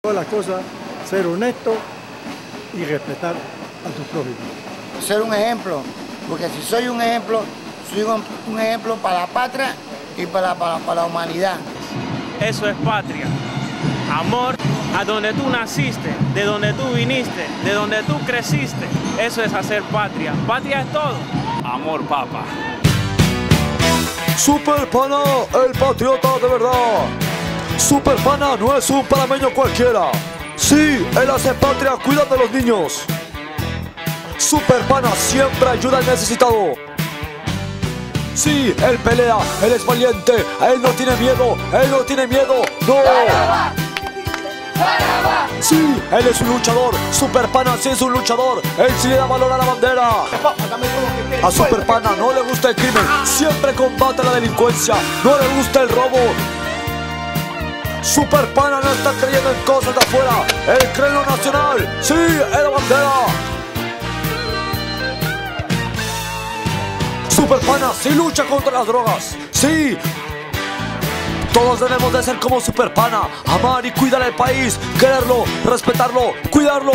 Todas las cosas, ser honesto y respetar a tus prójimos. Ser un ejemplo, porque si soy un ejemplo, soy un, un ejemplo para la patria y para, para, para la humanidad. Eso es patria. Amor a donde tú naciste, de donde tú viniste, de donde tú creciste. Eso es hacer patria. Patria es todo. Amor, papa. Super Pana, el patriota de verdad. Super Pana no es un panameño cualquiera. Sí, él hace patria, cuida de los niños. Super Pana siempre ayuda al necesitado. Sí, él pelea, él es valiente, él no tiene miedo, él no tiene miedo, no. Sí, él es un luchador, Super Pana sí es un luchador, él sí le da valor a la bandera. A Super Pana no le gusta el crimen, siempre combate la delincuencia, no le gusta el robo. Super Pana no está creyendo en cosas de afuera, en lo nacional, sí, es la bandera. Super Pana sí lucha contra las drogas, sí. Todos debemos de ser como Super Pana, amar y cuidar el país, quererlo, respetarlo, cuidarlo.